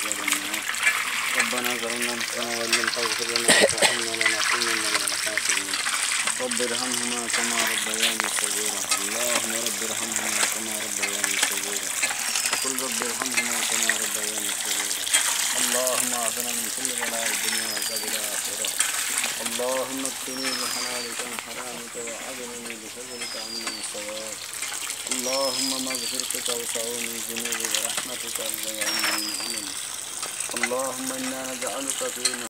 ربنا ظلمنا أنفسنا وإن لم تغفر لنا وترحمنا لنكونن من الخاسرين. رب ارحمهما كما ربياني صغيرا. اللهم رب ارحمهما كما ربياني صغيرا. وقل رب ارحمهما كما ربياني صغيرا. اللهم اعفنا من كل بلاء الدنيا وعذاب الآخرة. اللهم اكفني بحلالك عن حرامك وعدنني بفضلك عمن سواك. اللهم مغفرتك اوسع من ذنوبي ورحمتك ارضى من اللهم إنا نجعلك في